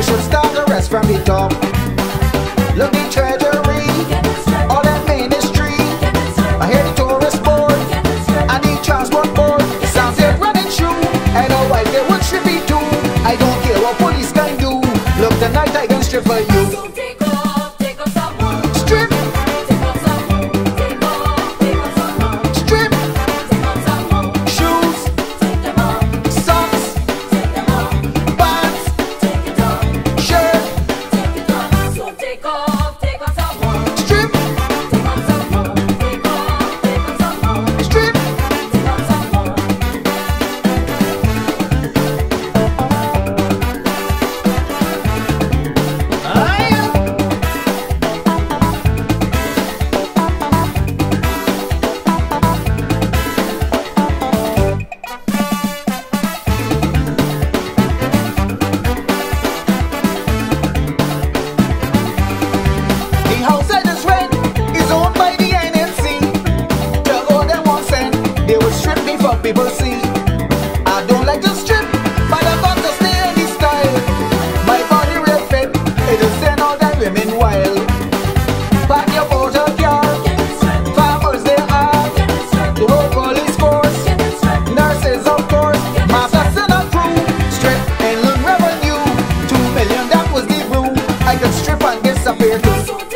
We should start the rest from the top. Look the trend. some people see. I don't like to strip, but I've got to stay in this style. My body will fit, it'll send all them women wild. Pack your motor car, farmers they are, the whole police force, nurses of course, masters and crew, strip and look revenue. Two million, that was the rule. I could strip and disappear.